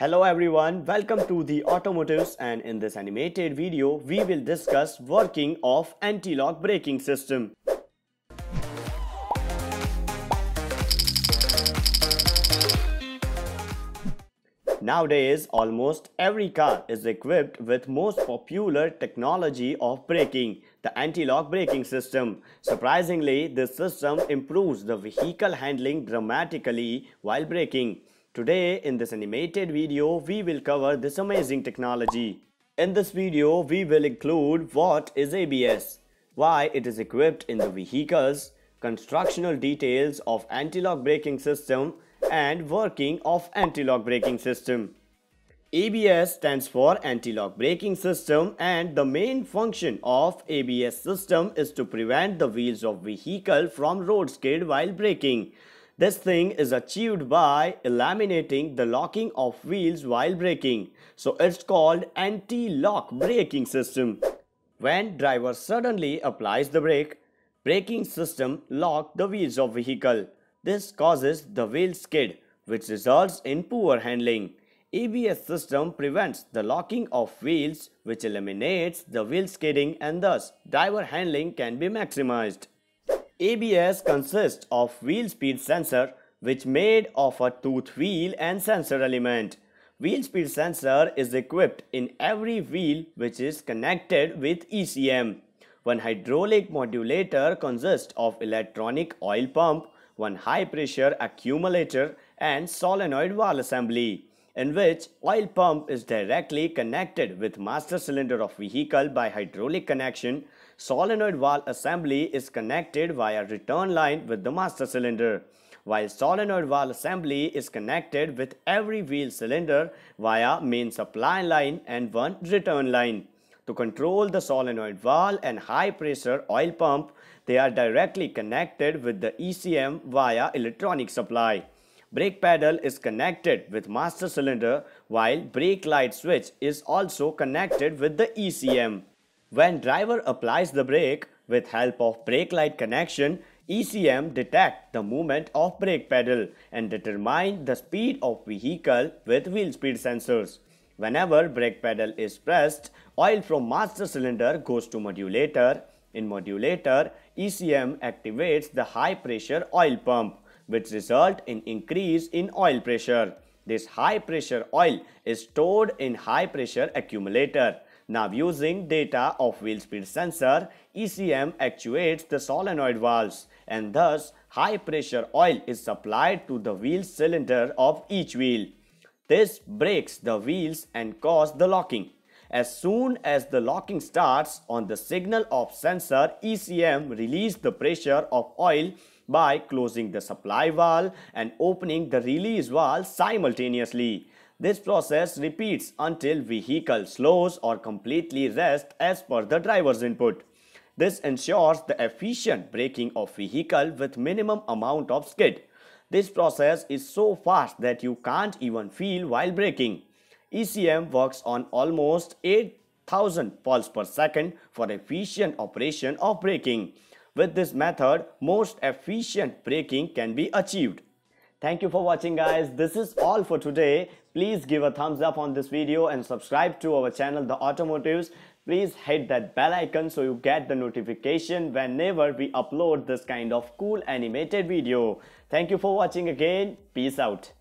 Hello everyone, welcome to the Automotives and in this animated video we will discuss working of anti-lock braking system. Nowadays, almost every car is equipped with most popular technology of braking, the anti-lock braking system. Surprisingly, this system improves the vehicle handling dramatically while braking. Today, in this animated video, we will cover this amazing technology. In this video, we will include what is ABS, why it is equipped in the vehicles, constructional details of anti-lock braking system, and working of anti-lock braking system. ABS stands for anti-lock braking system and the main function of ABS system is to prevent the wheels of vehicle from road skid while braking. This thing is achieved by eliminating the locking of wheels while braking. So it's called anti-lock braking system. When driver suddenly applies the brake, braking system lock the wheels of vehicle. This causes the wheel skid, which results in poor handling. ABS system prevents the locking of wheels, which eliminates the wheel skidding and thus driver handling can be maximized. ABS consists of wheel speed sensor, which made of a tooth wheel and sensor element. Wheel speed sensor is equipped in every wheel which is connected with ECM. One hydraulic modulator consists of electronic oil pump, one high pressure accumulator and solenoid valve assembly in which oil pump is directly connected with master cylinder of vehicle by hydraulic connection. Solenoid valve assembly is connected via return line with the master cylinder, while solenoid valve assembly is connected with every wheel cylinder via main supply line and one return line. To control the solenoid valve and high pressure oil pump, they are directly connected with the ECM via electronic supply. Brake pedal is connected with master cylinder while brake light switch is also connected with the ECM. When driver applies the brake with help of brake light connection, ECM detect the movement of brake pedal and determine the speed of vehicle with wheel speed sensors. Whenever brake pedal is pressed, oil from master cylinder goes to modulator. In modulator, ECM activates the high pressure oil pump, which result in increase in oil pressure. This high pressure oil is stored in high pressure accumulator. Now using data of wheel speed sensor, ECM actuates the solenoid valves and thus high pressure oil is supplied to the wheel cylinder of each wheel. This brakes the wheels and cause the locking. As soon as the locking starts on the signal of sensor, ECM release the pressure of oil by closing the supply valve and opening the release valve simultaneously. This process repeats until vehicle slows or completely rests as per the driver's input. This ensures the efficient braking of vehicle with minimum amount of skid. This process is so fast that you can't even feel while braking. ECM works on almost 8000 pulse per second for efficient operation of braking. With this method, most efficient braking can be achieved. Thank you for watching guys. This is all for today. Please give a thumbs up on this video and subscribe to our channel The Automotives. Please hit that bell icon so you get the notification whenever we upload this kind of cool animated video. Thank you for watching again. Peace out.